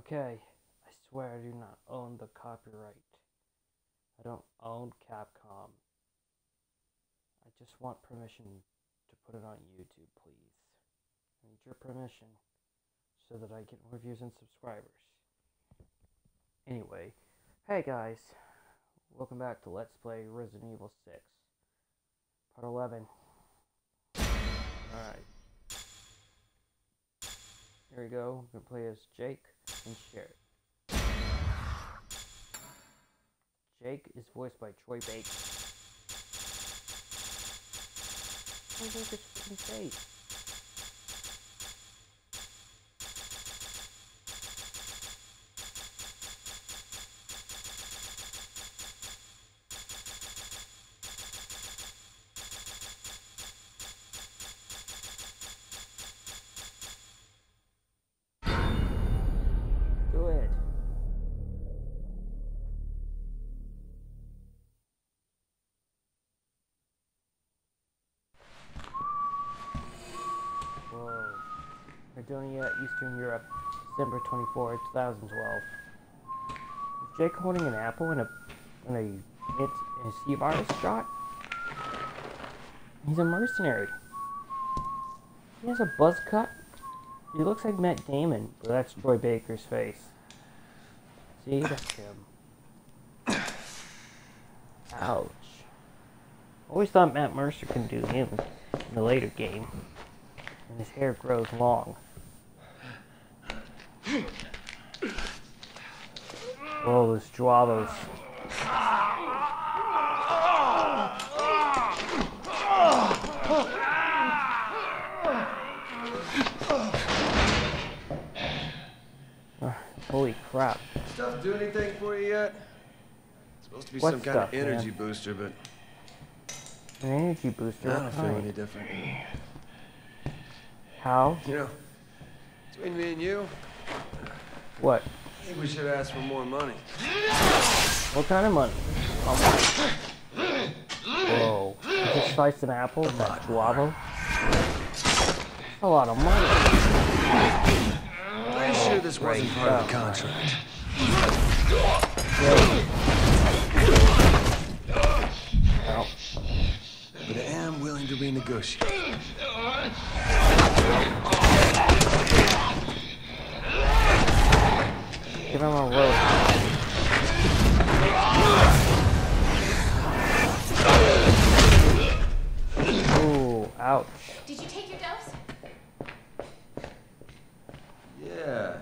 Okay, I swear I do not own the copyright. I don't own Capcom. I just want permission to put it on YouTube, please. I need your permission so that I get more views and subscribers. Anyway, hey guys, welcome back to Let's Play Resident Evil 6, Part 11. Alright. Here we go. I'm gonna play as Jake and Sherry. Jake is voiced by Troy Baker. December 24, 2012. Is Jake holding an apple in a in a it's in a C virus shot? He's a mercenary. He has a buzz cut. He looks like Matt Damon, but that's Troy Baker's face. See, that's him. Ouch. Always thought Matt Mercer can do him in the later game. And his hair grows long. Oh, those J'avos. Ah, Holy crap. Stuff do anything for you yet? It's supposed to be What some kind of energy man? booster, but An energy booster. I don't feel any different. How? You know, between me and you, What? I think we should ask for more money. What kind of money? How much? Whoa. You just sliced an apple with that guava? A lot of money. Pretty sure this wasn't part of the contract. Yeah. But I am willing to renegotiate. Give him a rope. Ooh, ouch. Did you take your dose? Yeah.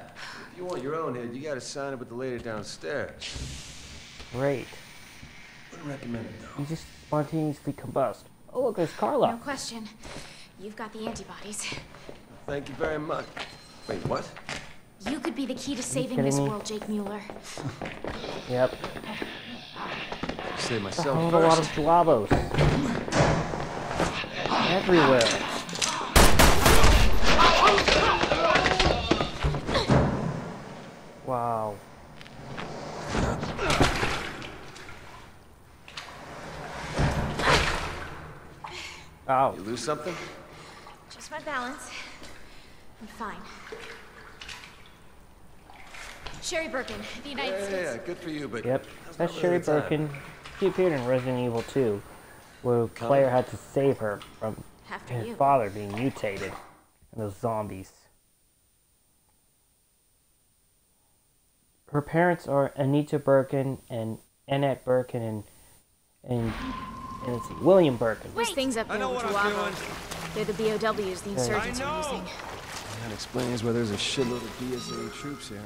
If you want your own head, you gotta sign up with the lady downstairs. Great. Wouldn't recommend it though. You just spontaneously combust. Oh, look, there's Carlo. No question. You've got the antibodies. Thank you very much. Wait, what? You could be the key to saving this me? world, Jake Muller. Yep. Save I myself found a lot of first. J'avos. Everywhere. Wow. Ow. You lose something? Just my balance. I'm fine. Sherry Birkin, the United Yeah, yeah, States. yeah, good for you, but Yep. that's That's Sherry really. Uh, Birkin. She appeared in Resident Evil 2, where Claire had to save her from After his you. father being mutated and those zombies. Her parents are Anita Birkin and Annette Birkin and and, and let's see, William Birkin. Those things up there with J'avo. They're the BOWs the insurgents are using. That explains why there's a shitload of DSA troops here.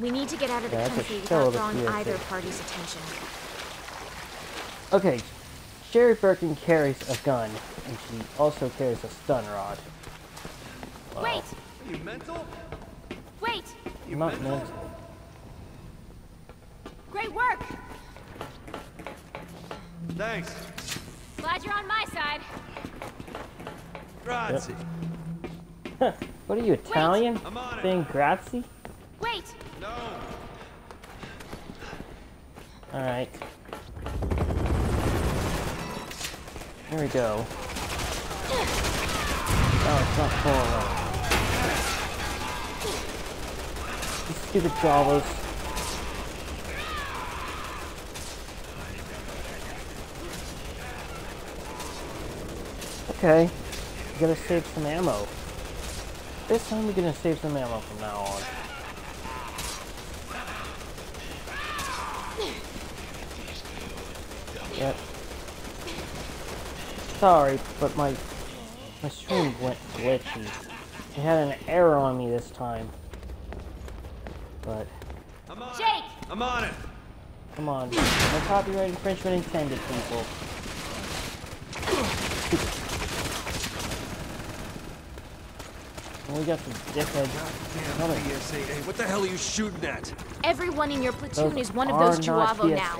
We need to get out of the Yeah, that's country without drawing PSA. either party's attention. Okay, Sherry Birkin carries a gun and she also carries a stun rod. Wait! You mental? Wait! You Not mental? mental. Great work! Thanks. Glad you're on my side. Grazie. What are you, Italian? I'm on it. Saying grazie? Wait! No. Alright. Here we go. Oh, it's not full of stupid J'avos. Okay, we gotta save some ammo. This time we're gonna save some ammo from now on. Yep. Sorry, but my my stream went glitchy. It had an error on me this time. But I'm on Jake! it. I'm on it. come on, no copyright infringement intended, people. We got some dickhead. Damn Another- BSAA. What the hell are you shooting at? Everyone in your platoon Those is one of those not J'avo now.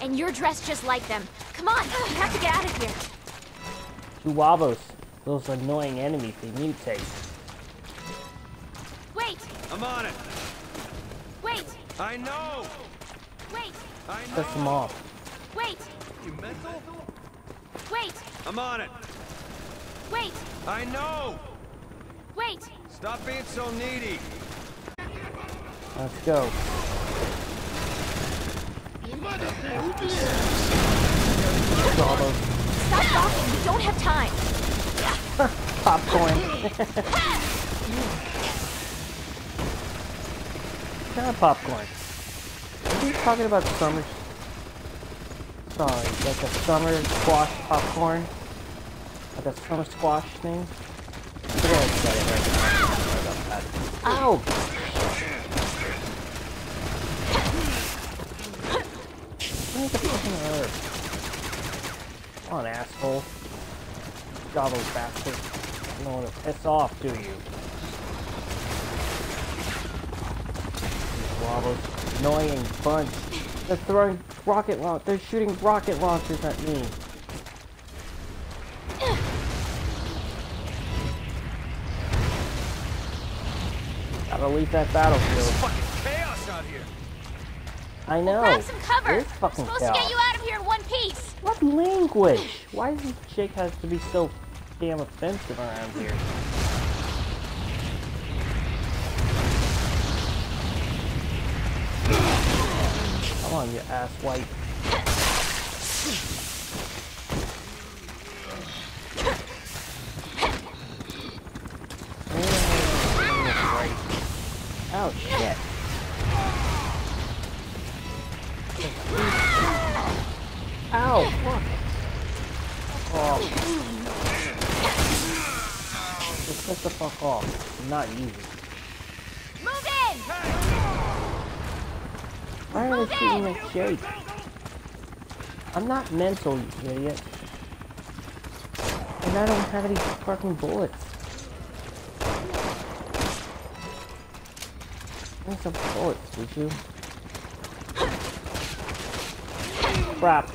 And you're dressed just like them. Come on, we have to get out of here. Chihuahuas, those annoying enemies, they mutate. Wait! I'm on it. Wait! I know. Wait! I know. Piss them off. Wait! You mental? Wait! I'm on it. Wait! I know. Wait! Stop being so needy. Let's go. Chihuahuas. Stop talking, we don't have time. Popcorn. kind of popcorn. Are you talking about summer? Sorry, like a summer squash popcorn? Like a summer squash thing? I forget I said it right now. Sorry about that. Ow! Where's the fucking herb? Come on, asshole. Gobble bastard. You don't want to piss off, do you? These wobbles. Annoying bunch. They're throwing rocket launch. They're shooting rocket launchers at me. Gotta leave that battlefield. Fucking chaos out here. I know. Grab some cover. It is We're supposed chaos. to get you out of here in one piece. What language? Why does Jake has to be so damn offensive around here? Come on, you ass white. Oh shit. Ow! Fuck. Fuck off. Just get the fuck off. Not easy. Move in! Why are they shooting at Jake? I'm not mental, you idiot. And I don't have any fucking bullets. Some bullets, did you? Crap.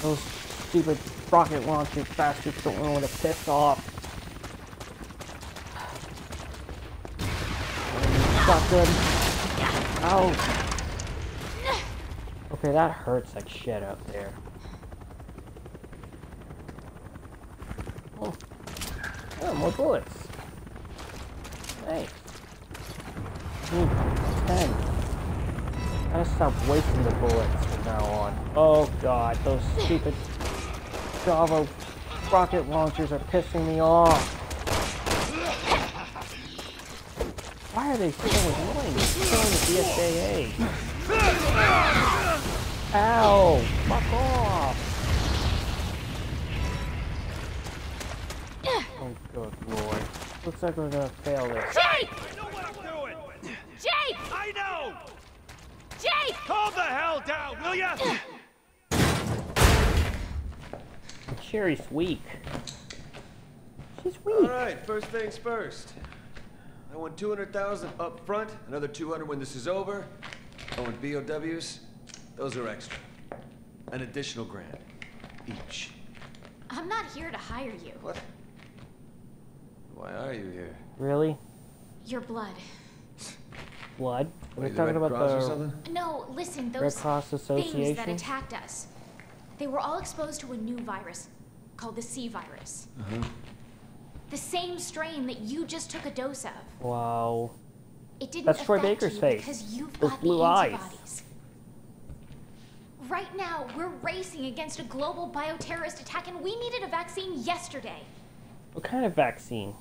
Those stupid rocket launcher bastards don't know when to piss off. Shotgun. Ow. Okay, that hurts like shit up there. Oh. Oh, more bullets. Thanks. Ten. Gotta stop wasting the bullets from now on. Oh god, those stupid Java rocket launchers are pissing me off. Why are they so annoying? They're killing the BSAA. Ow! Fuck off! Oh good lord. Looks like we're gonna fail this. Jake! I know what I'm doing. Jake! I know. Jake! Calm the hell down, will ya? Sherry's weak. She's weak. All right, first things first. I want 200,000 up front, another 200 when this is over. I want BOWs. Those are extra. An additional grand each. I'm not here to hire you. What? Why are you here? Really? Your blood. Blood? What, We're you the talking Red about Cross or the something? No, listen, Red those Cross things that attacked us. They were all exposed to a new virus called the C virus. Uh-huh. The same strain that you just took a dose of. Wow. It didn't That's Troy Baker's you face. because you've Those got blue the eyes. Right now, we're racing against a global bioterrorist attack, and we needed a vaccine yesterday. What kind of vaccine?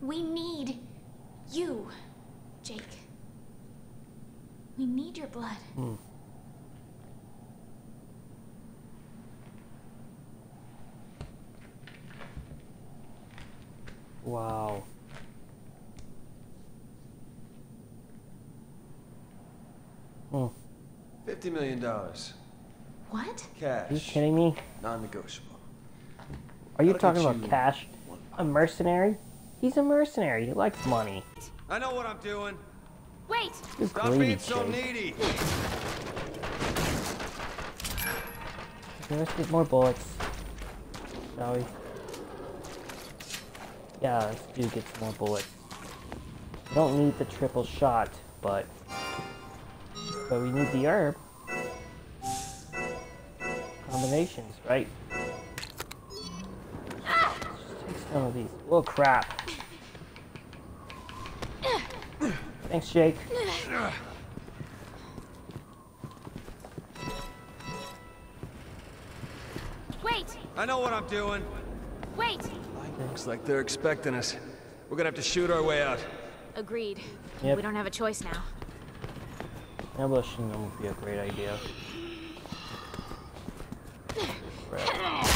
We need you, Jake. We need your blood. Hmm. Wow. Hmm. Fifty million dollars. What? Cash. Are you kidding me? Non-negotiable. Are you Gotta talking about you cash? one A mercenary? He's a mercenary. He likes money. I know what I'm doing. Wait! He's Stop being so Jake. needy. Okay, let's get more bullets. Shall we? Yeah, let's do get some more bullets. We don't need the triple shot, but but we need the herb. Combinations, right? Let's just take some of these. Oh crap. Thanks, Jake. Wait! I know what I'm doing. Wait! Looks like they're expecting us. We're gonna have to shoot our way out. Agreed. Yep. We don't have a choice now. Ambushing them would be a great idea. Right.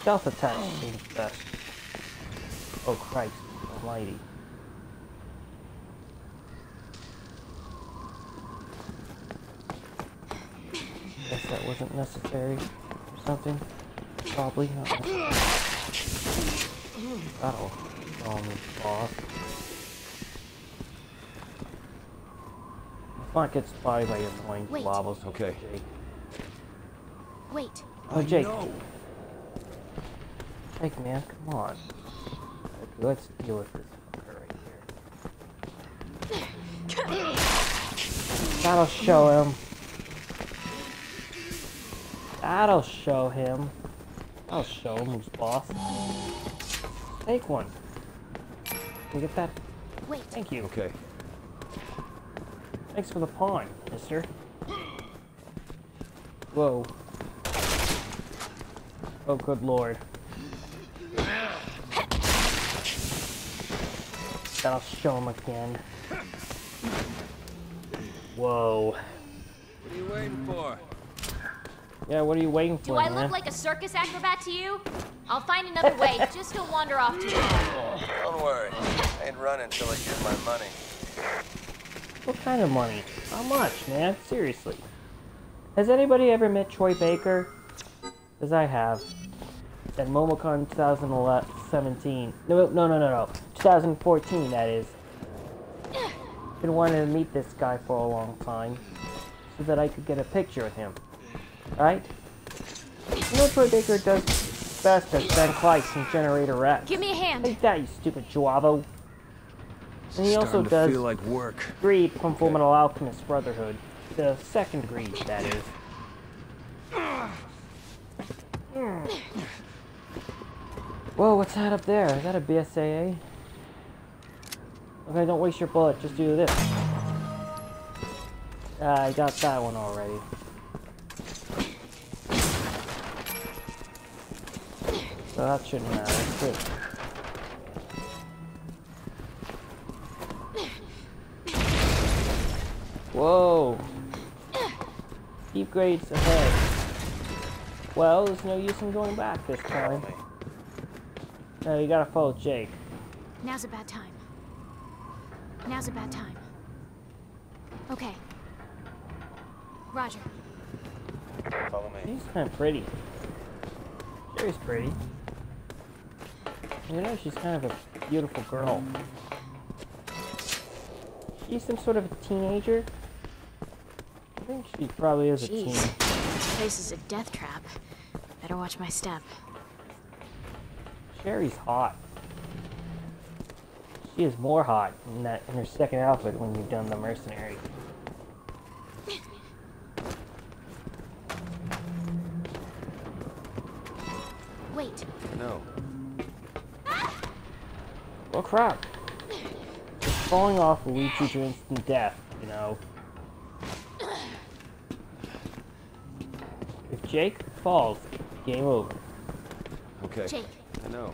Stealth attack seems best. Oh Christ almighty. That wasn't necessary or something. Probably not necessary. That'll throw me off. Let's not get spotted by annoying Wait. lobos. Okay. Jake. Wait. Oh, Jake. No. Jake, man, come on. Okay, let's deal with this fucker right here. That'll show him. That'll show him. I'll show him who's boss. Take one. Can you get that? Wait. Thank you. Okay. Thanks for the pawn, mister. Whoa. Oh, good lord. That'll show him again. Whoa. What are you waiting for? Yeah, what are you waiting for, Do I man? look like a circus acrobat to you? I'll find another way. Just don't wander off too long. Don't worry. I ain't running until I get my money. What kind of money? How much, man? Seriously. Has anybody ever met Troy Baker? Because I have. At MomoCon 2017. No, no, no, no, no. 2014, that is. Been wanting to meet this guy for a long time. So that I could get a picture of him. Right? You know Baker does best as Van Kleiss in Generator Rex. Give me a hand. Take that, you stupid J'avo. And he also Starting to does feel like work. Greed from Full Metal Alchemist Brotherhood. The second Greed, that is. Whoa, what's that up there? Is that a BSAA? Okay, don't waste your bullet, just do this. Ah, I got that one already. So that shouldn't matter, it's good. Whoa! Deep grades ahead. Well, there's no use in going back this time. No, you gotta follow Jake. Now's a bad time. Now's a bad time. Okay. Roger. Follow me. She's kind of pretty. Sherry's pretty. You know, she's kind of a beautiful girl. She's some sort of a teenager. I think she probably is a Jeez. teen. This place is a death trap. Better watch my step. Sherry's hot. She is more hot in that in her second outfit when you've done the mercenary. Crap! falling off will lead you to instant death, you know. If Jake falls, game over. Okay. Jake, I know.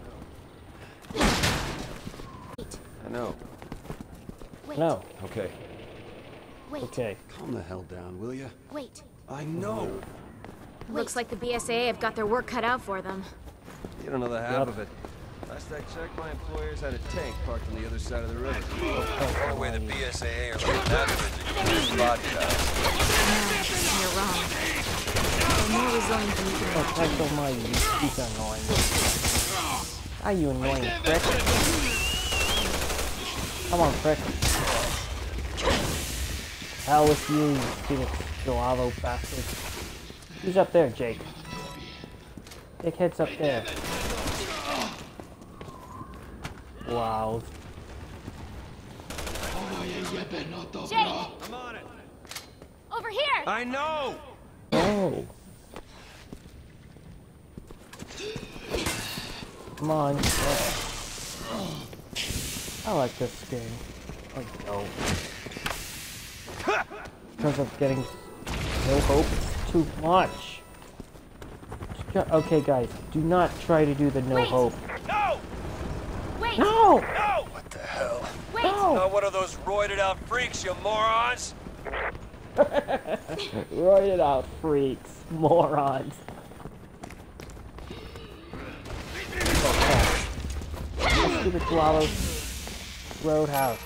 wait, I know. wait, No. Okay. wait, Okay. Calm the hell down, will you? wait. I know. Looks like the BSAA have got their work cut out for them. You don't know the half Yep. of it. Last I checked, my employers had a tank parked on the other side of the river. Oh, Only way the BSAA are letting that bridge is broadcast. No, you're wrong. They're more resilient than you can Oh, imagine. Christ almighty, you keep annoying me. Ah, you annoying prick. Come on, prick. Hell with you, you stupid Gilavo bastard. Who's up there, Jake? Dickhead's up there. Wow. Jake, I'm on over here! I know. Oh. Come on. Oh. I like this game. I don't. Because of getting no hope, too much. Okay, guys, do not try to do the no Wait. hope. No. Wait, No! No. What the hell? wait! No! Not one of those roided out freaks, you morons! It out, freaks, morons. Stupid Koalos Roadhouse.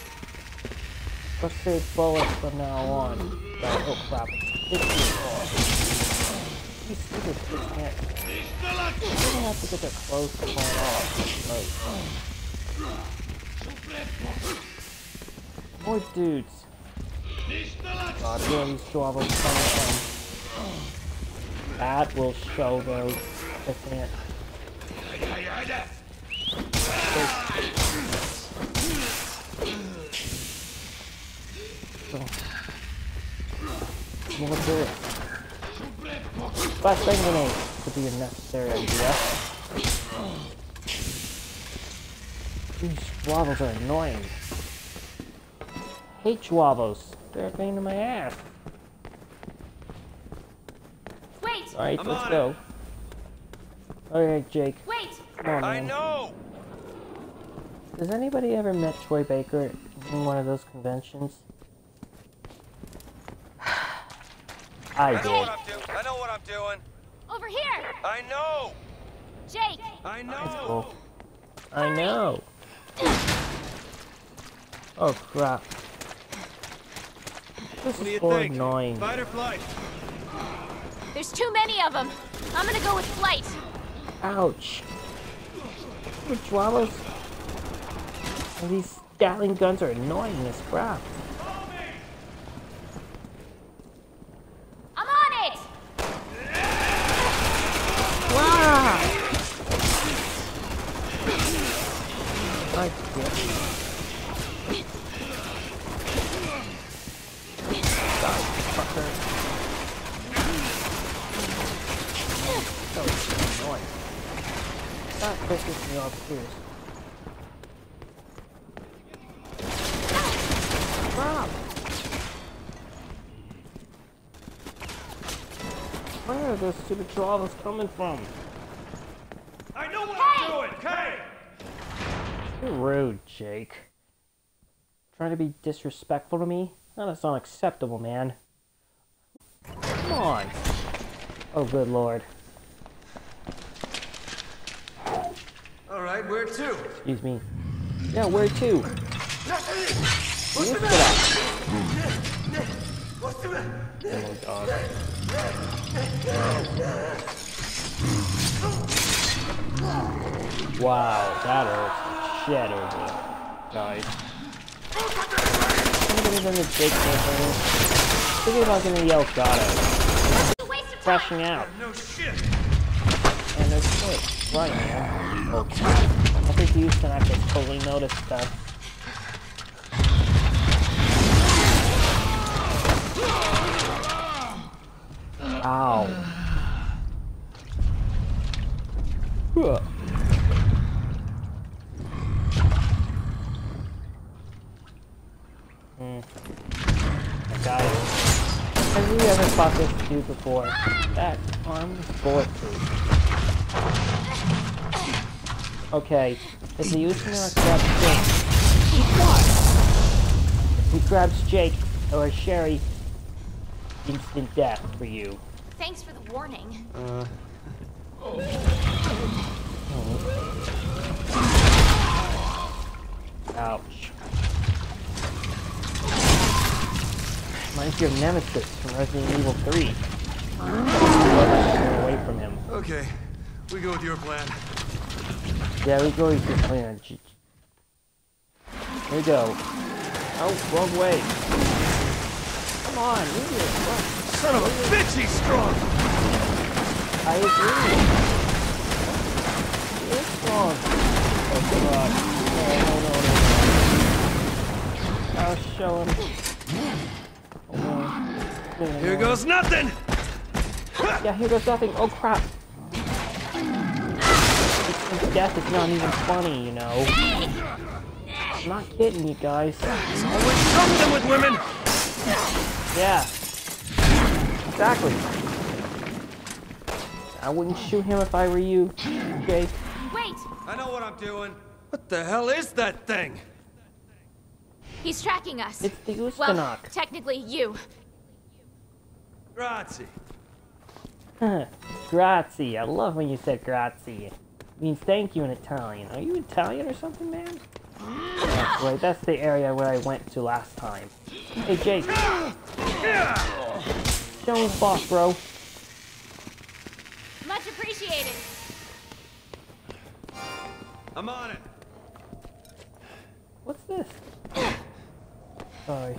Let's save bullets from now on. Oh crap. These stupid kids can't. They're gonna have to get their clothes torn off. Oh. More dudes. God, where are these J'avos coming from? That will show those. I can't. More bullets. Could be a necessary idea. These J'avos are annoying. Hate J'avos. They're a pain in my ass. Wait! Alright, I'm let's on go. Alright, Jake. Wait! Come on, I man. know. Has anybody ever met Troy Baker in one of those conventions? I I know what I'm doing. I know what I'm doing. Over here! I know. Jake! I That's know. cool. I know. Oh crap. This What do is so think? annoying. Fight or flight? There's too many of them. I'm gonna go with flight. Ouch. The Chihuahuas and these Gatling guns are annoying as crap. I'm on it! Wow! I get So annoying. That pisses me off too. Stop! Where are those stupid chihuahuas coming from? I know what Hey! I'm doing. Okay. You're rude, Jake. Trying to be disrespectful to me? That is unacceptable, man. Come on. Oh, good lord. All right, where to? Excuse me. Yeah, where to? You get up. Oh my god. Wow, that hurts the shit over it, guys. Somebody in the Jake campaign. Thinking about gonna yell got it. It's a waste of time! Crashing out. No shit. And there's shit. Right, man. Oh, crap. I think Houston actually totally noticed that. Ow. Huh. I got it. Have you ever fought this dude before? That arm is bulletproof. Okay. If the Ustanak grabs Jake... If he grabs Jake or Sherry, instant death for you. Thanks for the warning. Uh... Oh. Ouch. Reminds you of Nemesis from Resident Evil 3. Away from him. okay, we go with your plan. Yeah, we go with your plan. Here we go. Oh, wrong way. Come on, move it. Son of a bitch, he's strong! I agree. He is strong. Oh, God. No, no, no, no. I'll show him. Oh, no. No, Here no. goes nothing! Yeah, here goes nothing. Oh, crap. Instant death is not even funny, you know. I'm not kidding you guys. Always something with women! Yeah. Exactly. I wouldn't shoot him if I were you, Jake. Wait! I know what I'm doing. What the hell is that thing? He's tracking us. It's the well, technically you. Grazie. grazie. I love when you said grazie. It means thank you in Italian. Are you Italian or something, man? That's right. That's the area where I went to last time. Hey, Jake. Show me boss, bro. Much appreciated. I'm on it. What's this? Sorry.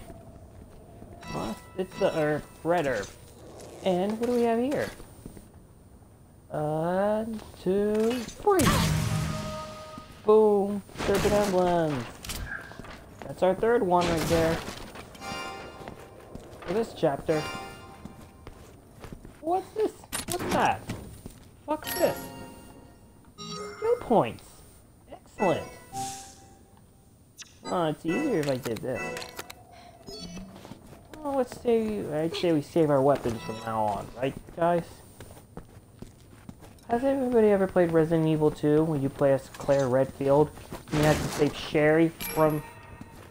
What? It's the herb, red herb. And what do we have here? One, two, three. Boom. Serpent emblems. That's our third one right there. For this chapter. What's this? What's that? Fuck's this? Skill points. Excellent. Oh, it's easier if I did this. Let's say I'd say we save our weapons from now on, right, guys? Has everybody ever played Resident Evil 2 when you play as Claire Redfield and you have to save Sherry from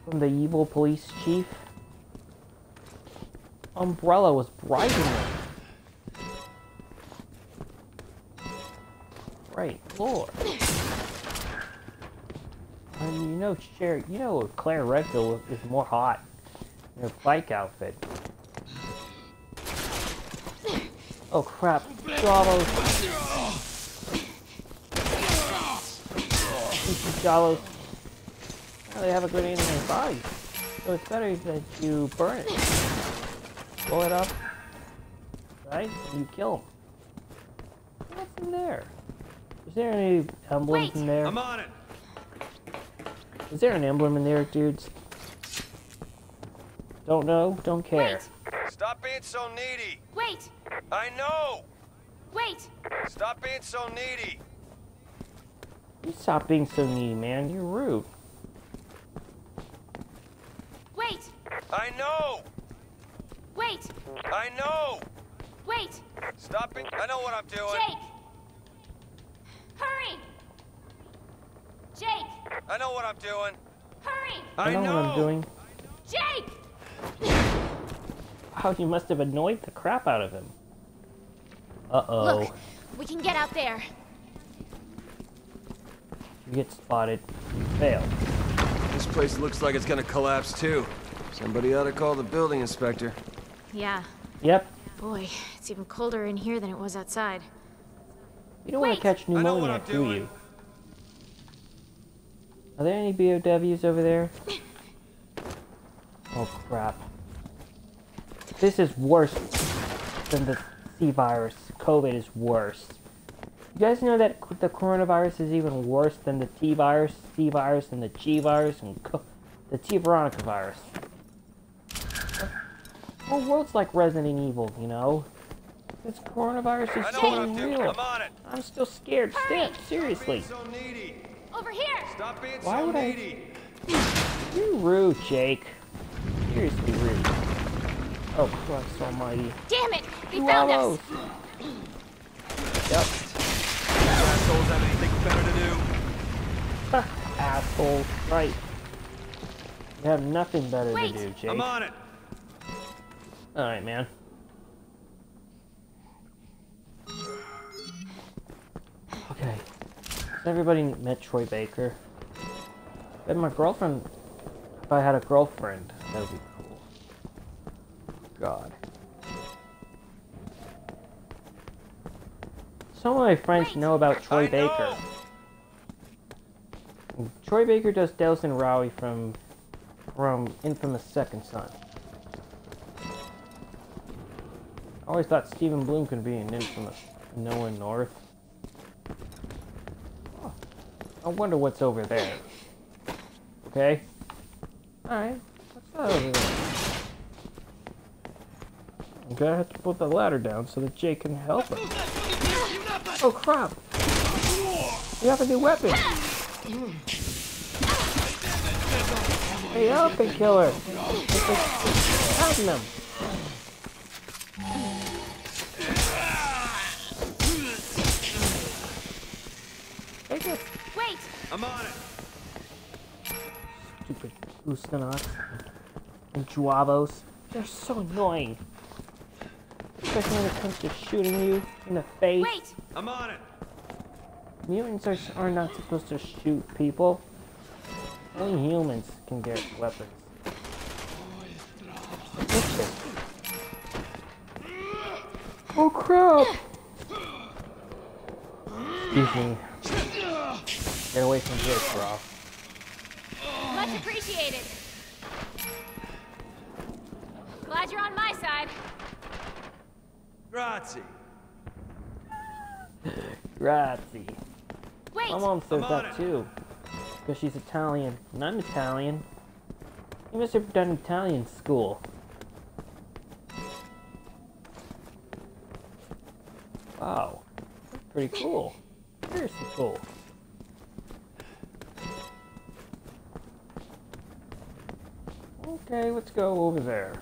from the evil police chief? Umbrella was bribing them. Right, Lord. I mean, you know, Sherry, you know, Claire Redfield is more hot in her bike outfit. Oh crap! Jalos. Jalos. Oh, they have a grenade in their body, so it's better that you burn it. Blow it up, right? And you kill them. What's in there? Is there any emblems Wait. in there? I'm on it. Is there an emblem in there, dudes? Don't know, don't care. Wait! Stop being so needy. Wait! I know. Wait! Stop being so needy. You stop being so needy, man. You're rude. Wait! I know. Wait! I know. Wait! Stop being. I know what I'm doing. Jake! Hurry! Jake! I know what I'm doing. Hurry! I know, what I'm doing. Jake! Wow, you must have annoyed the crap out of him. Uh-oh. Look, we can get out there. You get spotted. Fail. This place looks like it's gonna collapse too. Somebody ought to call the building inspector. Yeah. Yep. Boy, it's even colder in here than it was outside. You don't want to catch pneumonia, do doing. you? Are there any BOWs over there? Oh, crap. This is worse than the C virus. COVID is worse. You guys know that the coronavirus is even worse than the T virus, C virus, and the G virus, and co- the T Veronica virus. The whole world's like Resident Evil, you know? This coronavirus is know totally doing. real. I'm on it. I'm still scared. Hurry! Still, seriously. So needy. Over here! Stop being Why so would I- You're rude, Jake. Seriously rude. Oh, Christ almighty. Damn it! They Two found allos. us! Yep. You assholes have anything better to do? Asshole. Right. You have nothing better Wait. to do, Jake. I'm on it. Alright, man. Okay. So everybody met Troy Baker. And my girlfriend, if I had a girlfriend, that would be cool. God. Some of my friends Wait. know about Troy I Baker. know. Troy Baker does Delsin Rowe from from Infamous Second Son. I always thought Stephen Bloom could be an Infamous Noah North. I wonder what's over there. Okay. Alright. What's that over there? Okay, I have to put the ladder down so that Jake can help us. Oh crap! You have a new weapon! Hey, elephant killer! It's like having them. Take it, Wait! I'm on it. stupid Ustanaks and J'avos. They're so annoying. Especially when it comes to shooting you in the face. Wait! I'm on it. Mutants are, are not supposed to shoot people. Only humans can get weapons. Oh crap! Excuse me. Get away from Jake, bro. Much appreciated. Side. Grazie. Grazie. Wait! My mom says I'm that it. too. Because she's Italian. And I'm Italian. You must have done Italian school. Wow. That's pretty cool. Seriously cool. Okay, let's go over there.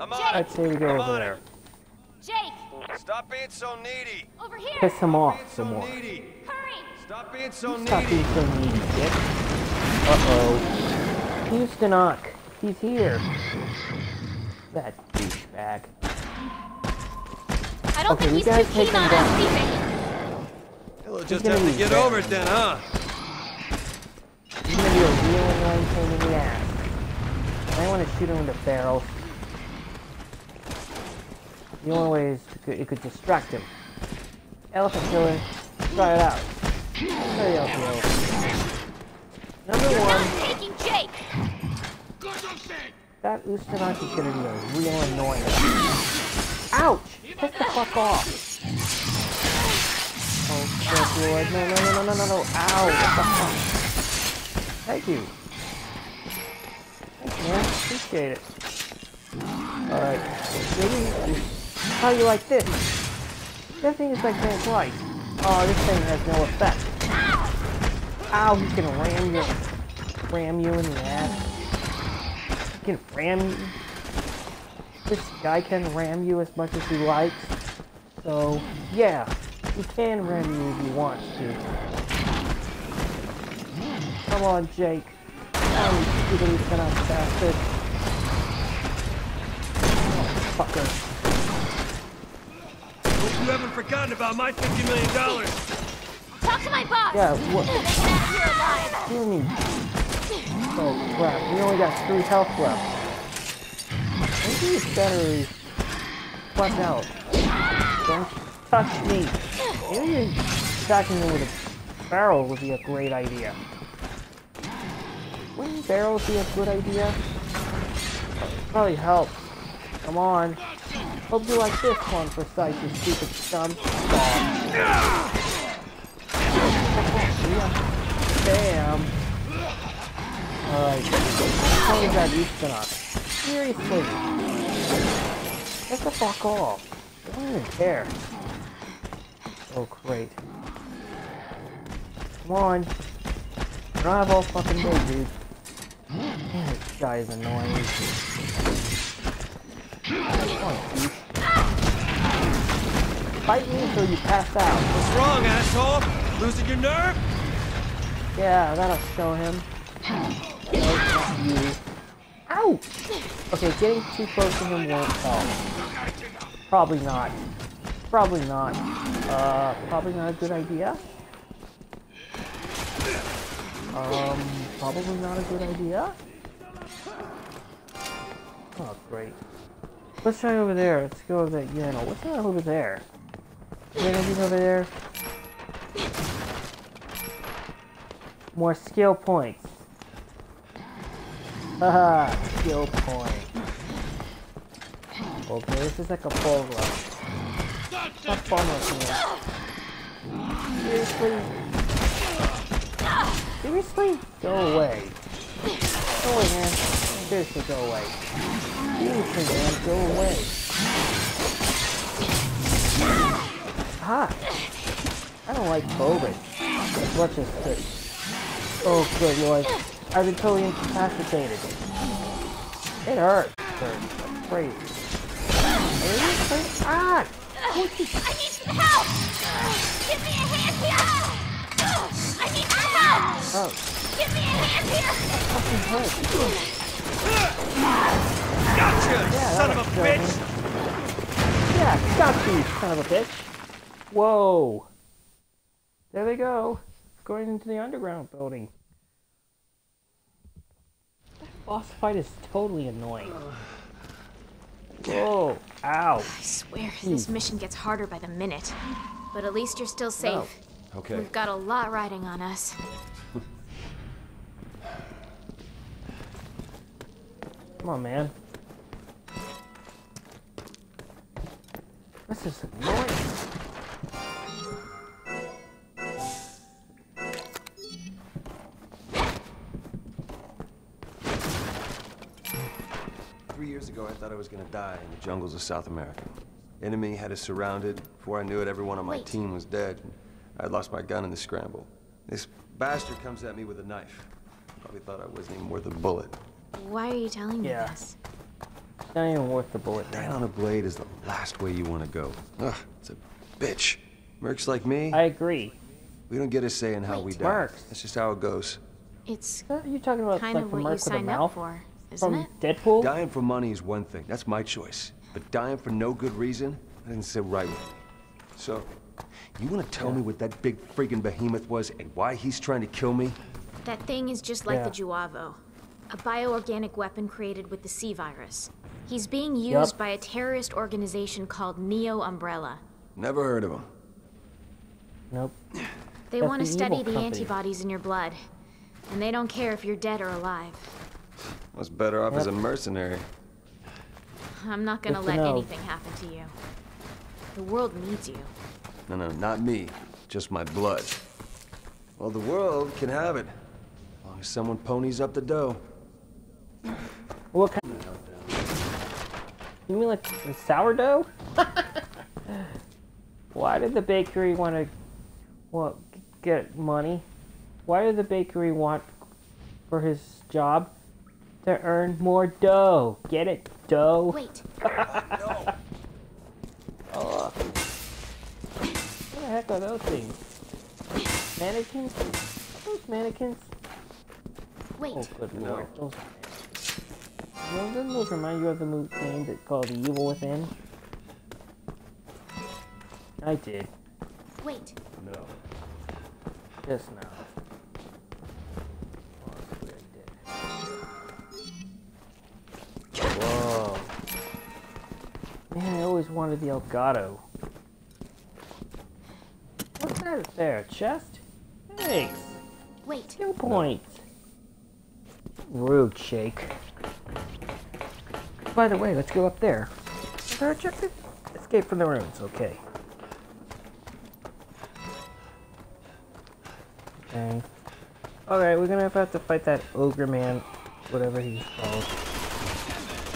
I'm on I'd say we go I'm over there. Jake! Stop being so needy. Over here! Piss him Being off so some more. needy. Hurry! Stop being so needy. Stop being so needy, dick. Uh-oh. Ustanak. He's here. That douchebag. I don't Okay, think you he's guys too keen on down. us leaving. He'll just have to get bad. over it then, huh? He's gonna be a real annoying pain in the ass. I want to shoot him in the barrel. The only way is to, it could distract him. Elephant killer, try it out. Hurry up. Number You're one, taking Jake! that Ustanaki is gonna be a real annoying. Ouch! Piss the fuck off! Oh, good lord. No, no, no, no, no, no, no. Ow! What the fuck? Thank you. Thanks, man. Appreciate it. Alright. Maybe how do you like this? This thing is like Van Twice. Oh, this thing has no effect. Ow, he's gonna ram you. Ram you in the ass. He can ram you. This guy can ram you as much as he likes. So, yeah. He can ram you if he wants to. Come on, Jake. Oh, you stupid Easternite bastard. Oh, fucker. Hope you haven't forgotten about my $50 million. Talk to my boss! Yeah, what? They can ask you're alive! Me. Oh crap, we only got three health left. Maybe it's better we flush out. Don't touch me. Maybe attacking me with a barrel would be a great idea. Wouldn't barrels be a good idea? Probably help. Come on. Hope you like this one for sight, you stupid scum. Damn. Alright. How is that used enough? Seriously. Get the fuck off. I don't even care. Oh, great. Come on. Have all fucking day, dude. Man, this guy is annoying. Come on, dude. Fight me until you pass out. What's wrong, asshole? Losing your nerve? Yeah, that'll show him. No, not you. Ouch! Okay, getting too close to him won't help. Probably not. Probably not. Uh, probably not a good idea. Um, probably not a good idea. Oh, great. Let's try over there. Let's go over there. Yeah, no, what's that over there? Is there anything over there? More skill points. Haha, skill point. Okay, this is like a full run. Have fun with me. Seriously? Seriously? Go away. Go away, man. Seriously, go away. Seriously, man, go away. Ah! I don't like COVID as much as this. Oh, good lord. I've been totally incapacitated. It hurts. It hurts like crazy. Are crazy? Ah! I need some help! Give me a hand here! I need some help! Oh, Give me a hand here! fucking hurt. Gotcha, Yeah, son of a was bitch! Yeah, got you, son of a bitch. Whoa. There they go. Going into the underground building. That boss fight is totally annoying. Whoa. Ow. I swear, this hmm. mission gets harder by the minute. But at least you're still safe. Okay. We've got a lot riding on us. Come on, man. This is annoying. Three years ago, I thought I was gonna die in the jungles of South America. Enemy had us surrounded. Before I knew it, everyone on my Wait. team was dead. I lost my gun in the scramble. This bastard comes at me with a knife. Probably thought I wasn't even worth a bullet. Why are you telling me Yeah. this? Not even worth the bullet Dying on a blade is the last way you want to go. Ugh, it's a bitch. Mercs like me, I agree. we don't get a say in how we Wait. die. Mercs. That's just how it goes. It's What Are you talking about kind like of the what you mark with a signed up mouth for, isn't from it? Deadpool? Dying for money is one thing. That's my choice. But dying for no good reason, that doesn't sit right with me. So, you want to tell me what that big freaking behemoth was and why he's trying to kill me? That thing is just like Yeah. the J'avo, a bioorganic weapon created with the C virus. He's being used Yup. by a terrorist organization called Neo Umbrella. Never heard of him. Nope. They That's want to the study the company. antibodies in your blood, and they don't care if you're dead or alive. I was better off as a mercenary. I'm not gonna Good let know. anything happen to you. The world needs you. No, no, not me. Just my blood. Well, the world can have it. As long as someone ponies up the dough. What kind? You mean like the sourdough? Why did the bakery want to, well, get money? Why did the bakery want for his job to earn more dough? Get it, dough. Wait, Oh. What the heck are those things? Mannequins? Those mannequins? wait. Oh, good No. lord. Those well, doesn't those remind you of the movie game that called The Evil Within? I did. Wait. No. Just now. Wanted the Elgato. What's that there? Chest? Thanks. Wait. Two points. Rude, Shake. By the way, let's go up there. Is our objective? Escape from the ruins, okay. Okay. Alright, we're gonna have to fight that ogre man, whatever he's called.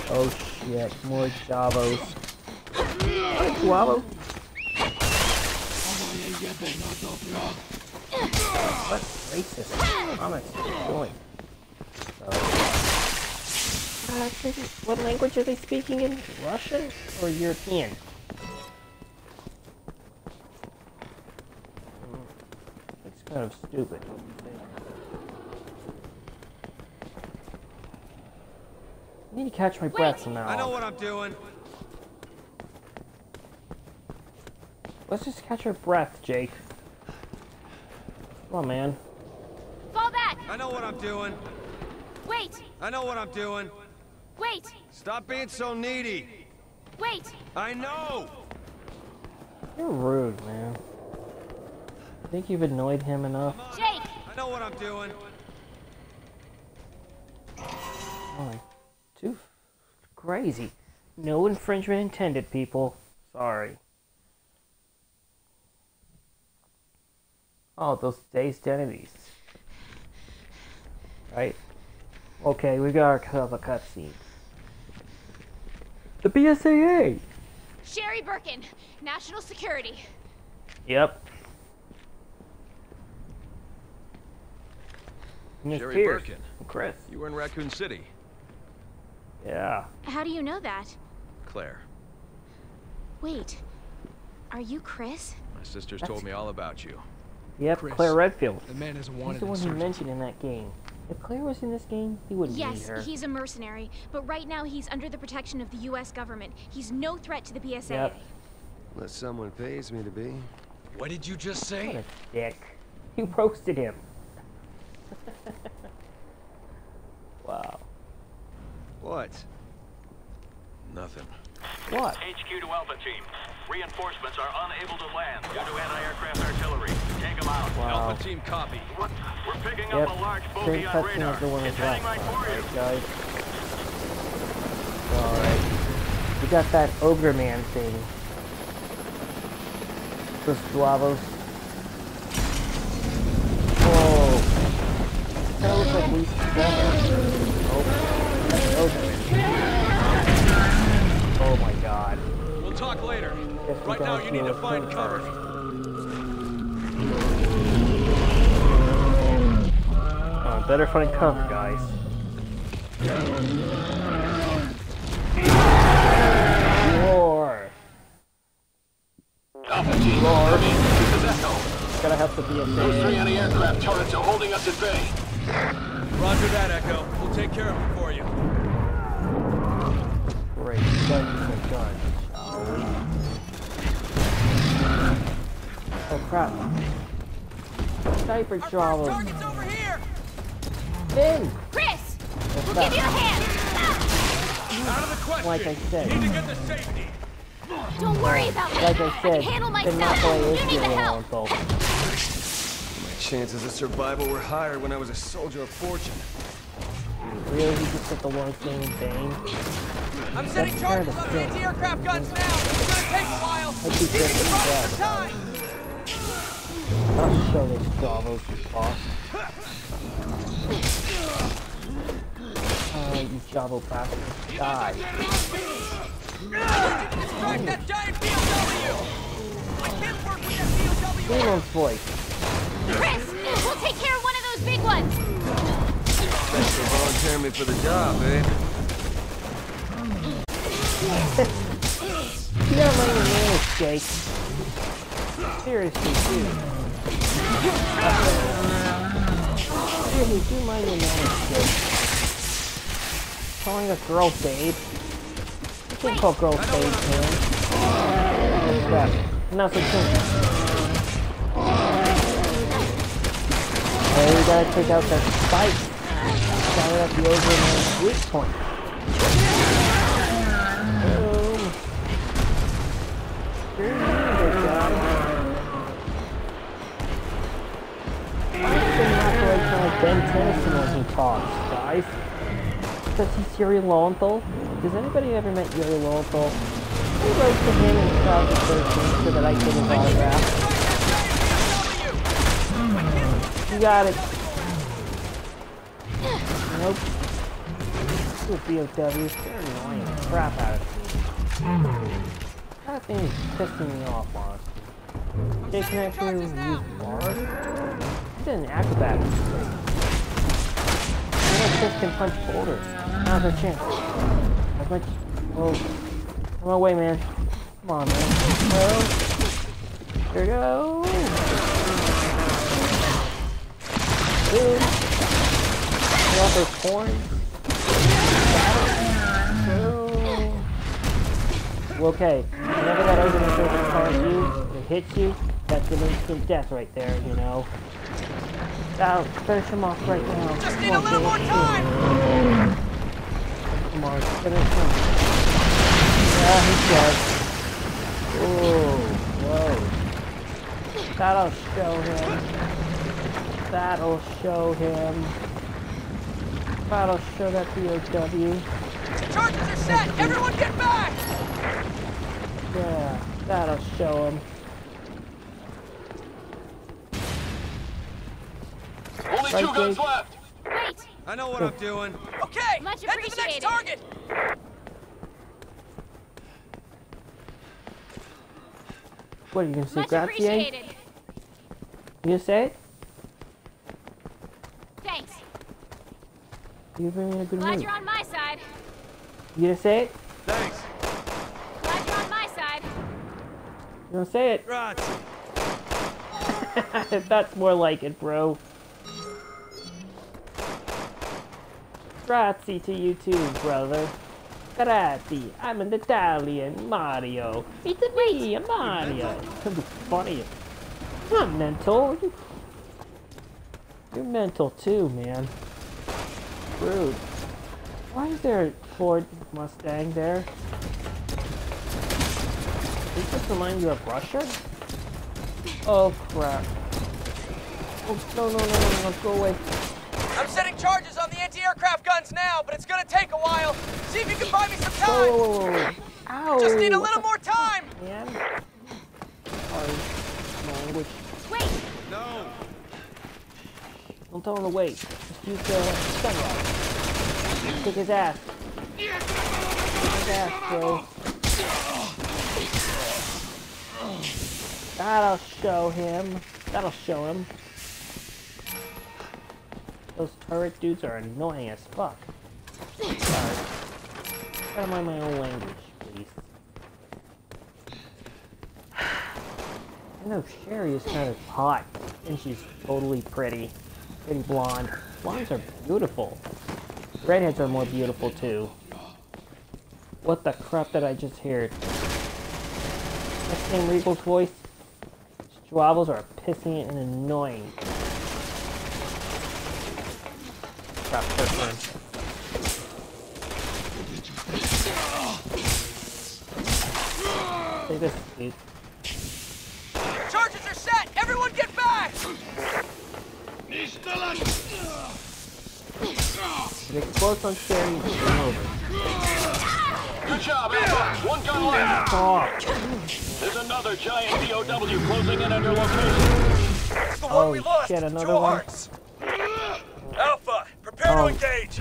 Oh shit, more J'avos. Hey, What racist comments are you doing? Uh, what language are they speaking in? Russian or European? Hmm, It's kind of stupid. don't you think? I need to catch my breath somehow. I know what I'm doing. Let's just catch our breath, Jake. Come on, man. Fall back! I know what I'm doing. Wait! I know what I'm doing. Wait! Stop being so needy. Wait! I know. You're rude, man. I think you've annoyed him enough? Jake! I know what I'm doing. Oh, too crazy. No infringement intended, people. Sorry. Oh, those dazed entities. Right. Okay, we got our cover cutscene. The BSAA! Sherry Birkin, National Security. Yep. Sherry Pierce. Birkin. Chris. You were in Raccoon City, Yeah. How do you know that? Claire. Wait. Are you Chris? My sisters That's- told me all about you. Yep, Chris. Claire Redfield. The man is a He's the one who mentioned in that game. If Claire was in this game, he wouldn't Yes, need her. he's a mercenary, but right now he's under the protection of the U.S. government. He's no threat to the BSAA. Yep. Unless someone pays me to be. What did you just say? What say? a dick. He roasted him. wow. What? Nothing. What? HQ to Alpha Team. Reinforcements are unable to land due to anti-aircraft artillery. Take them out. Wow. Alpha Team copy. We're, we're picking Yep. up a large Same bogey on cutscene radar. as the one It's with heading right for you. right, guys? Alright. We got that ogre man thing. Those J'avos. Whoa. Oh. That looks like we Oh, that's ogre. Right now, you need to find cover. first. Uh, better find cover, guys. Roar! Alpha team, Roar! come in. This is Echo. Gotta have to be a Those thing. three anti-aircraft turrets are holding us at bay. Roger that, Echo. We'll take care of it for you. Great, guns are done. shall we? Oh crap. Sniper Charles. over here! In! Chris! What's We'll that? give you a hand! Ah. Out of the question. Like I said. You need to get to safety. Don't worry about me. Like I said, can handle myself. Napoli is You need the help. along. My chances of survival were higher when I was a soldier of fortune. Really, he just took the one thing in vain? I'm setting charges on the anti-aircraft guns now. It's gonna take a while. I keep getting that. time. I'll show this Davos boss. Oh, you J'avo bastard. Die. Strike that giant BOW. I can't work with that voice. Chris, we'll take care of one of those big ones. Thanks for volunteering me for the job, eh? You gotta mind your Jake. Seriously, dude. Seriously, do manners, Jake. Calling a girl babe. You can't call girls babes, man. Crap. Some Hey, we gotta take out that spike. Gotta at the overman's weak point. Boom. You're kind of Tennyson when he talks, guys. Does he see Yuri Lowenthal? Does anybody ever met Yuri Lowenthal? I wrote to him in 2013 so that I get his autograph. You got it. Nope. Good BOWs, they're annoying the crap out of me. That thing is pissing me off, honestly. They can I actually use bars? It's an acrobat. Don't Chris can punch boulders. Now's our chance. As much. Oh. Come away, man. Come on, man. Here we go. Boom. Get those horns. Okay. Whenever that argument circle cars you, it hits you, that's an instant death right there, you know. Now, finish him off right now. Just need a little more time! Come on, finish him. Yeah, he's dead. Ooh, whoa. That'll show him. That'll show him. That'll show that BOW. Charges are set! Everyone get back! Yeah, that'll show him. Only Right, two guns left. Wait! I know what I'm oh. doing. Okay, Much head to the next target! What are you gonna say, Much grazie? You gonna say it? Thanks. You're very in a good Glad mood. you're on my side. You gonna say it? Thanks. Glad you're on my side. You gonna say it? Grazie. That's more like it, bro. Grazie to you too, brother. Grazie. I'm an Italian Mario. It's a me, Mario. That'd be funny. You're not mental. You- You're mental too, man. Rude. Why is there a Ford Mustang there? Does this remind you of Russia? Oh crap. Oh, no, no, no, no, no, go away. I'm setting charges on the anti-aircraft guns now, but it's gonna take a while. See if you can buy me some time! whoa, whoa, whoa. Ow! Just need a little more time! Man. Sorry. Language. Wait! No. Don't tell him to wait. Just use the sunlight. Kick his ass. Kick his ass, bro. That'll show him. That'll show him. Those turret dudes are annoying as fuck. Sorry. Gotta mind my own language, please. I know Sherry is kind of hot, and she's totally pretty. Pretty blonde. Blondes are beautiful. Redheads are more beautiful too. What the crap did I just hear? That same Regal's voice? Squabbles are pissing and annoying. Crap, Kirkman. Take this, dude. Charges are set! Everyone get back! If it close on Sherry, it's over. Good job, Alpha. One gun left. Oh, There's another giant BOW closing in on your location. It's the one Oh, we lost! shit, another Jewel one? Hearts. Alpha, prepare Oh. to engage!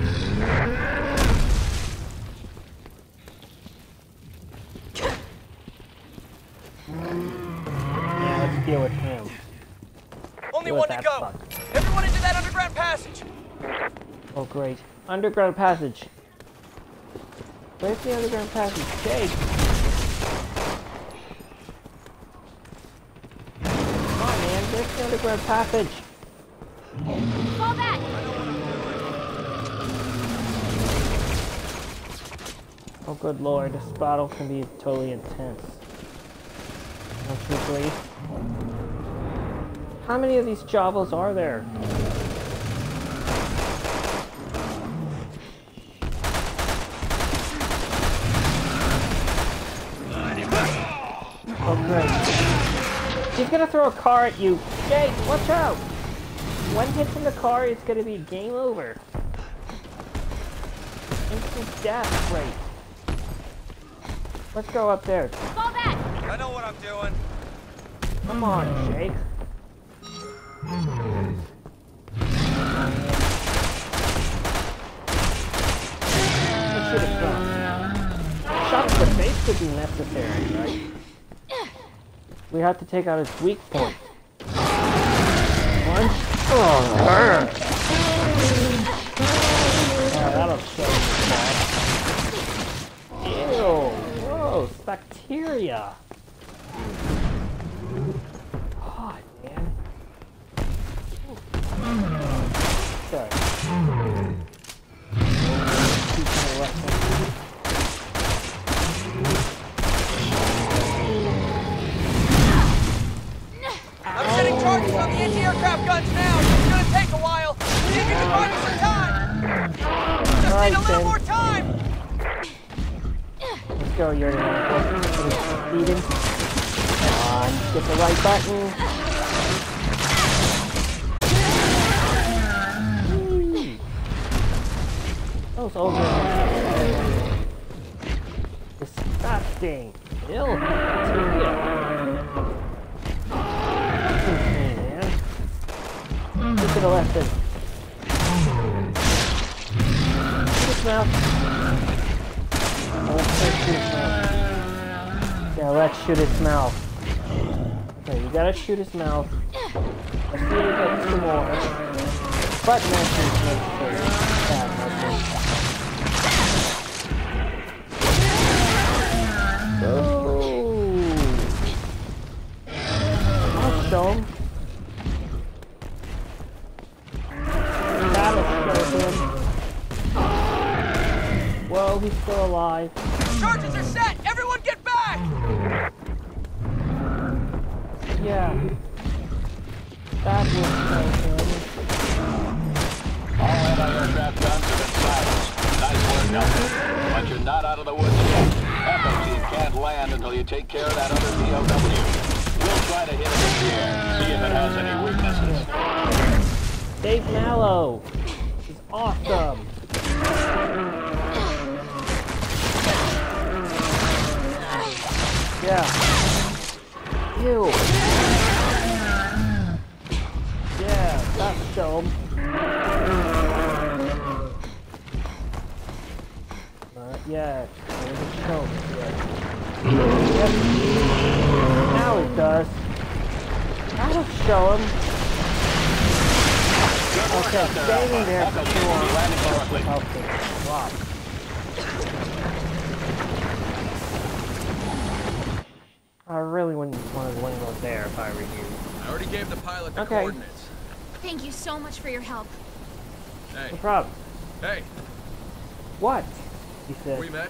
yeah, let's deal with him. Only Deal one with to that go! fuck. Everyone into that underground passage! Oh, great. Underground passage. Where's the underground passage? Jake! Come on, man. Where's the underground passage? Fall back! Oh, good lord. This battle can be totally intense. Don't you agree? How many of these J'avos are there? Oh, great. He's gonna throw a car at you. Jake, watch out! One hit from the car, it's gonna be game over. Instant death rate. Let's go up there. Fall back! I know what I'm doing. Come on, Jake. I should have done. Shot to the face could be necessary, right? We have to take out its weak point. Punch. Oh, that'll show you. Ew. Gross. Bacteria. God, man. Sorry. Anti-aircraft guns now. It's gonna take a while. See if you can buy me some time. Just need a little then. more time. Let's go, you're. Come on, get the right button. Was over. Disgusting. Ew. Look to the left then. His mouth. Oh, let's shoot his mouth. Yeah, let's shoot his mouth. Okay, you gotta shoot his mouth. Let's see if we get two more. But mashing is necessary. Yeah, alive. Charges are set. The Okay. coordinates. Thank you so much for your help. No problem. hey, What? He said. we met?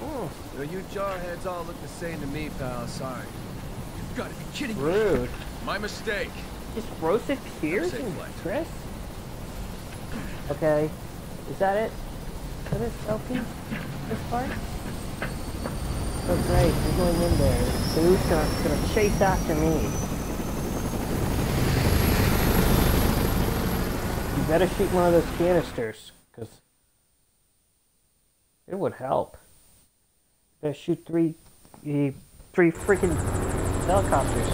Hmm. Oh, You know, you jarheads all look the same to me, pal. Sorry. You've got to be kidding me. rude. My mistake. Just roasted Pierce Safe and flight. Chris? Okay. Is that it? that it, LP? This part? Oh great, we're going in there. The Ushan's gonna chase after me. Better shoot one of those canisters, because it would help. Better shoot three, three freaking helicopters.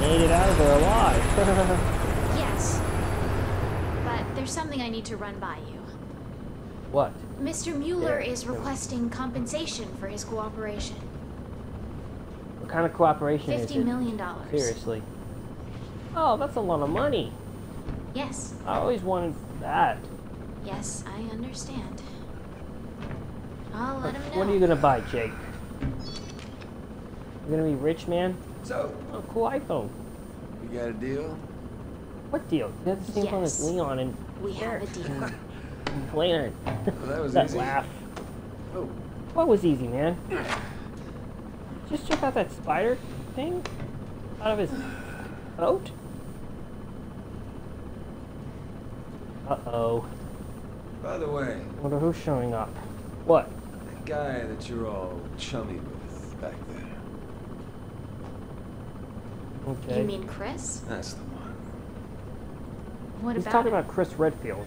Made it out of there alive. Yes. But there's something I need to run by you. what? Mr. Muller Yeah, is requesting compensation for his cooperation. What kind of cooperation is Fifty it? million dollars. Seriously. Oh, that's a lot of money. Yes, I always wanted that. yes, I understand. I'll let him know. What are you gonna buy, Jake? You're gonna be rich, man? So, Oh, cool iPhone. you got a deal? What deal? You have the same phone as Leon and We have a deal. Leonard. Well, that was that easy. laugh. Oh, What was easy, man? Just check out that spider thing out of his boat. Uh-oh. by the way, I Wonder who's showing up. What? that guy that you're all chummy with back there, Okay. You mean Chris? that's the one. What He's about talking him? about Chris Redfield.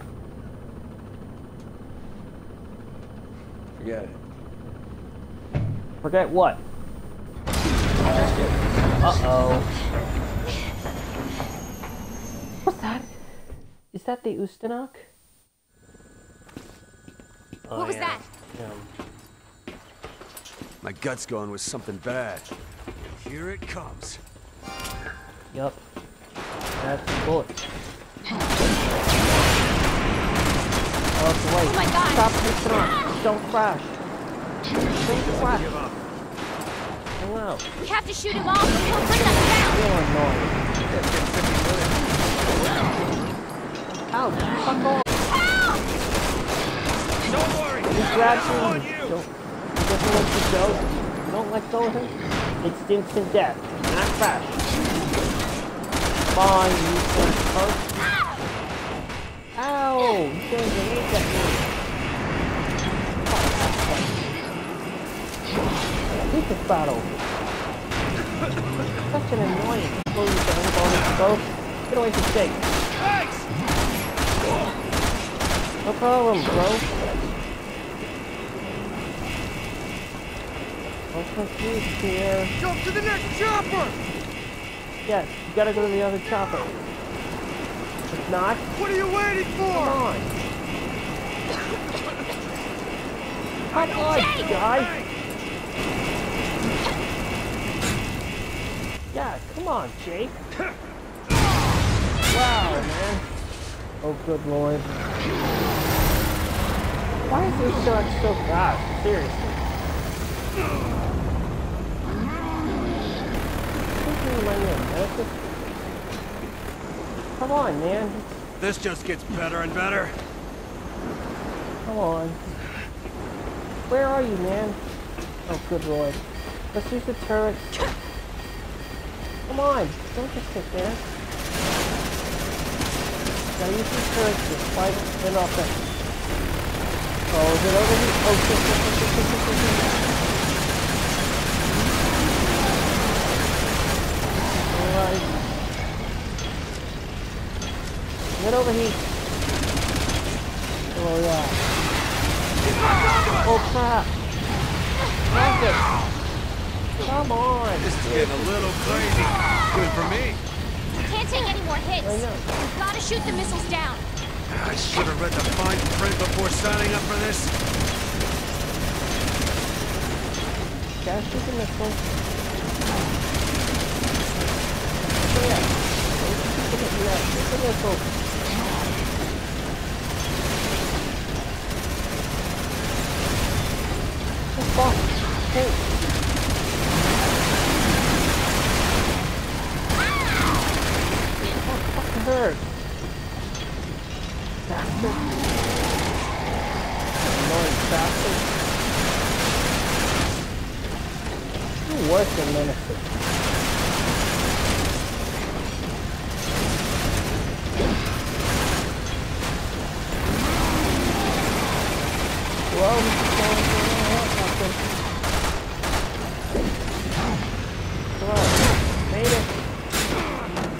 Forget it. Forget what? Uh-oh. What's that? Is that the Ustanak? Oh, What was yeah. that? Yeah. My gut's going with something bad. Here it comes. Yup. That's the bullet. Oh, it's away. Oh my God. Stop Ustanak. Don't crash. What? Hello. We have to shoot him off or he'll bring us down. You're annoying. Ow, fuck off. Don't worry. He grabs you. Don't, he doesn't let you go. You don't let go of him. It's instant death. Not crash. Come on, you can first. Ow! You throwing grenades at me. I hate this battle. Such an annoying explode to everybody to. Get away from Jake. Thanks. No problem, bro. I'm confused here. Jump to the next chopper. Yes, you gotta go to the other chopper. If not, What are you waiting for? come on. Come on, guys. Yeah, come on, Jake. Wow, man. Oh, good lord. Why is this dog so fast? Seriously. Think you might need a medicine? Come on, man. This just gets better and better. Come on. Where are you, man? Oh, good lord. Let's use the turret. Come on, don't just sit there. Gotta use the turret to fight it off it. Oh, is it here? Oh, shit, shit, shit, shit, shit, shit, shit, shit. Get over here. Oh, yeah. Oh crap! Come on! This is getting a little crazy. Good for me. We can't take any more hits. I know. We've got to shoot the missiles down. I should have read the fine print before signing up for this. Gotta shoot the missile. Oh yeah. Shoot the missile. Yeah, shoot the missile. Oh fuck! Hey! Oh, fucking hurt! Bastard! Annoying bastard! You're worse than menacing. Well, this is going to help Come on, made it.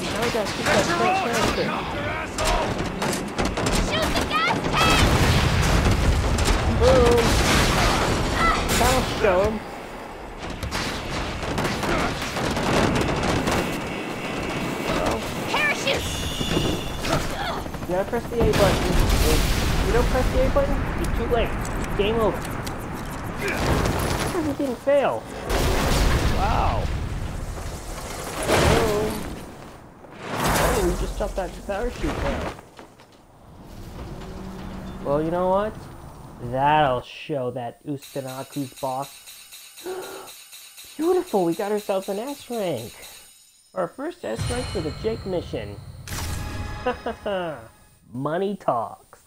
Now we gotta keep that front canister. Shoot the gas tank! Boom! That'll show him. Parachute! You gotta press the A button. If you don't press the A button, you're too late. Game over. He didn't fail. Wow. Boom. Oh, we just jumped that parachute down. Well, you know what? That'll show that Ustanaku's boss. Beautiful, we got ourselves an S rank. Our first S rank for the Jake mission. Money talks.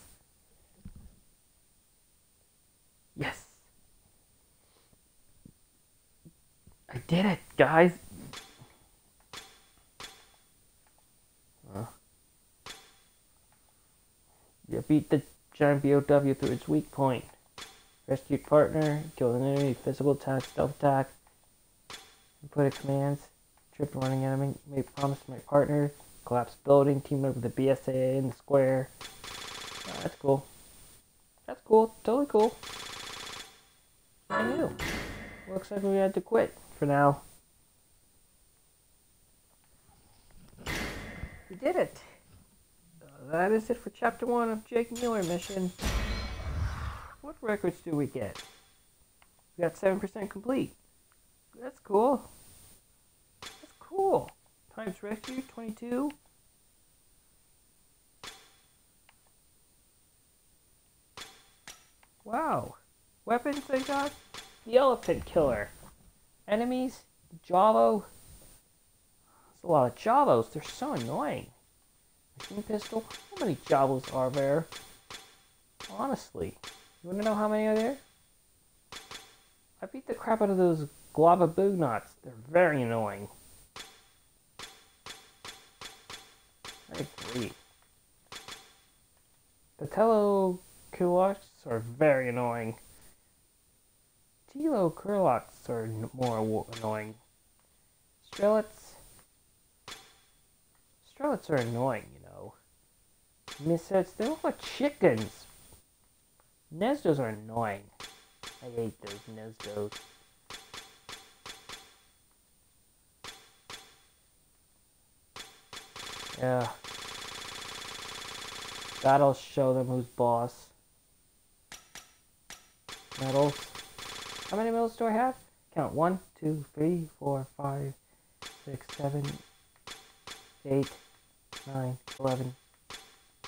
Yes. I did it, guys. Huh. You beat the giant BOW through its weak point. Rescued partner, killed an enemy, physical attack, stealth attack, input commands, tripped running enemy, made promise to my partner, collapse building, teamed up with the BSAA in the square. Oh, that's cool. That's cool, totally cool. I knew. Looks like we had to quit for now. We did it. That is it for chapter one of Jake Muller mission. What records do we get? We got 7% complete. That's cool. That's cool. Times rescue 22. Wow. weapons I got? The elephant killer. Enemies? J'avo. There's a lot of J'avos. They're so annoying. Machine pistol? How many J'avos are there? Honestly. You wanna know how many are there? I beat the crap out of those guava boognauts. They're very annoying. I agree. The Telo are very annoying. Kurloks are more annoying. Strelats. Strelats are annoying, you Mesets, they look like chickens. Gnezdos are annoying. I hate those Gnezdos. Yeah. That'll show them who's boss. Medals. How many medals do I have? Count. One, two, three, four, five, six, seven, eight, nine, eleven,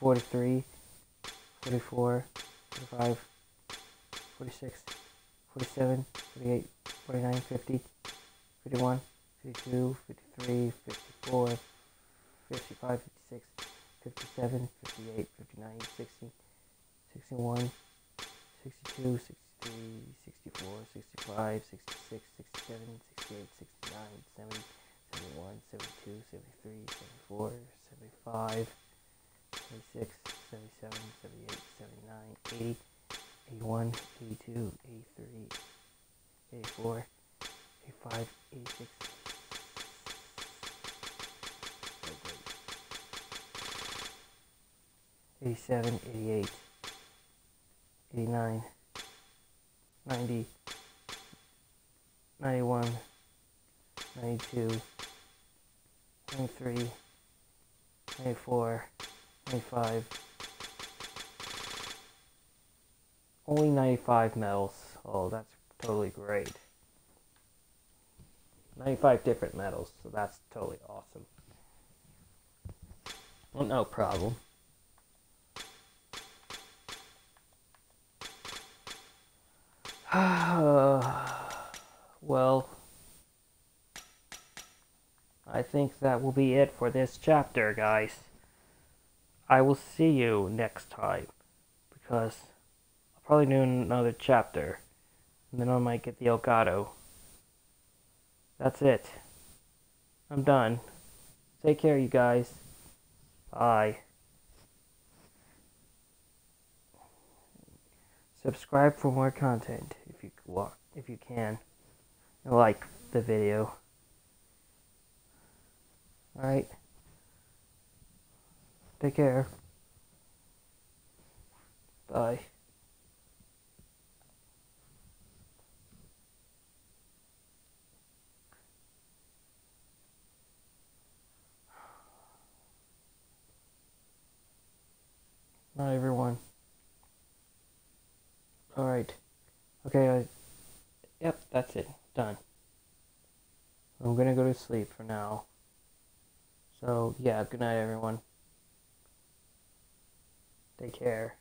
43, 44, 45, 46, 47, 48, 49, 50, 51, 52, 53, 54, 55, 56, 57, 58, 59, 60, 61, 62, 63, 64, 65, 66, 67, 68, 69, 70, 71, 72, 73, 74, 75, 76, 77, 78, 79, 80, 81, 82, 83, 84, 85, 86. Oh, great. 87, 88, 89, 90, 91, 92, 93, 94, 95. Only 95 medals. Oh, that's totally great. 95 different medals, so that's totally awesome. Well, no problem. well, I think that will be it for this chapter, guys. I will see you next time because I'll probably do another chapter and then I might get the Elgato. That's it. I'm done. Take care, you guys. Bye. Subscribe for more content if you wa- if you can. And like the video. Alright. Take care. Bye. Not everyone. Alright. Okay, I, yep, that's it. Done. I'm gonna go to sleep for now. So, yeah, good night, everyone. Take care.